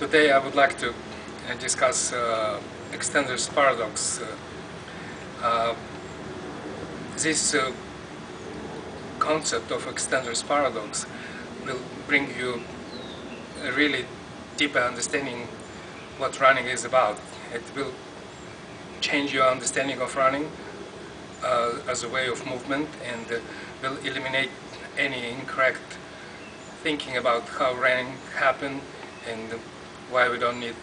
Today I would like to uh, discuss uh, extensor's paradox. Uh, uh this uh, concept of extensor's paradox will bring you a really deeper understanding what running is about. It will change your understanding of running uh, as a way of movement and will eliminate any incorrect thinking about how running happened and why we don't need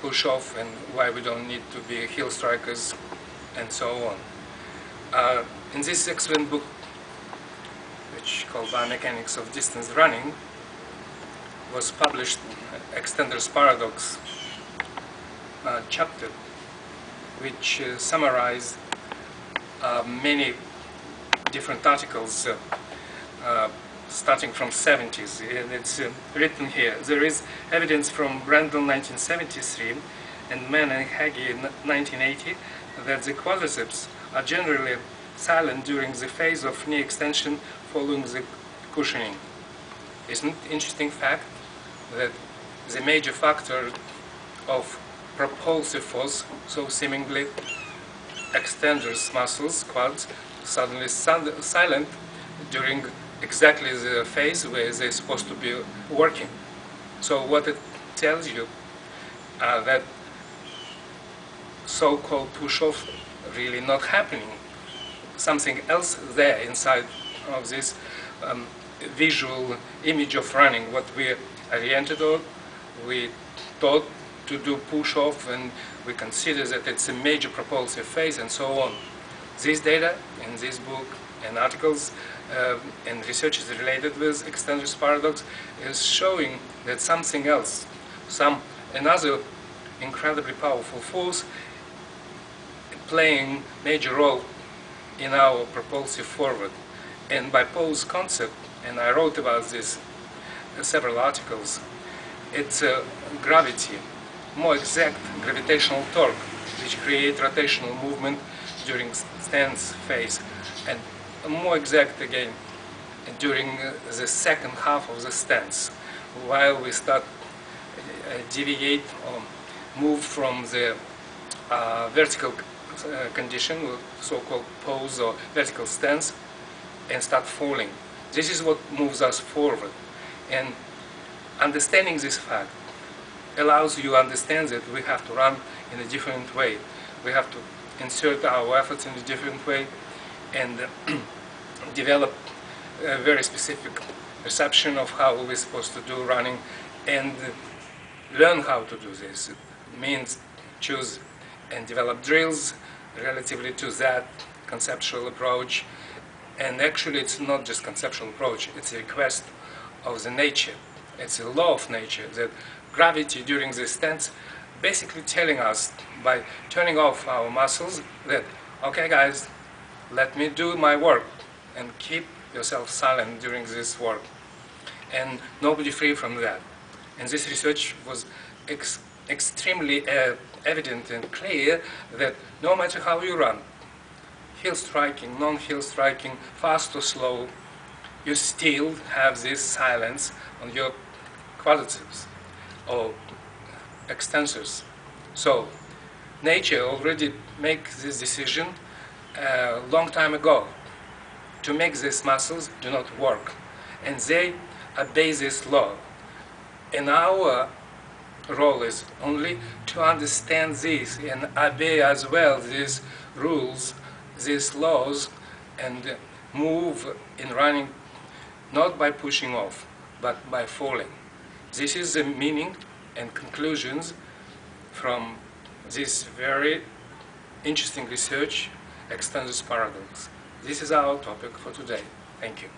push off and why we don't need to be heel strikers and so on. Uh, in this excellent book, which called Biomechanics of Distance Running, was published Extensor's Paradox uh, chapter, which uh, summarized uh, many different articles uh, starting from 70s, and it's uh, written here. There is evidence from Brandell 1973 and Mann and Hagy 1980 that the quadriceps are generally silent during the phase of knee extension following the cushioning. Isn't it interesting fact that the major factor of propulsive force, so seemingly extensors muscles, quads, suddenly silent during exactly the phase where they're supposed to be working. So what it tells you uh, that so-called push-off really not happening. Something else there inside of this um, visual image of running, what we oriented on, we thought to do push-off and we consider that it's a major propulsive phase and so on. This data in this book and articles and research is related with extensor's paradox is showing that something else, some another incredibly powerful force playing major role in our propulsive forward. And by Pose concept, and I wrote about this in several articles, it's uh, gravity, more exact gravitational torque, which create rotational movement during stance phase. And more exact again during uh, the second half of the stance, while we start uh, deviate or move from the uh, vertical uh, condition, so-called pose or vertical stance, and start falling. This is what moves us forward. And understanding this fact allows you to understand that we have to run in a different way. We have to insert our efforts in a different way and uh, develop a very specific perception of how we're supposed to do running and learn how to do this. It means choose and develop drills relatively to that conceptual approach. And actually it's not just conceptual approach, it's a request of the nature. It's a law of nature that gravity during this stance basically telling us by turning off our muscles that, okay guys, let me do my work and keep yourself silent during this work. And nobody free from that. And this research was ex extremely uh, evident and clear that no matter how you run, heel striking, non-heel striking, fast or slow, you still have this silence on your quadriceps or extensors. So nature already made this decision a uh, long time ago to make these muscles do not work. And they obey this law. And our role is only to understand this and obey as well these rules, these laws, and move in running not by pushing off, but by falling. This is the meaning and conclusions from this very interesting research, extensors paradox. This is our topic for today. Thank you.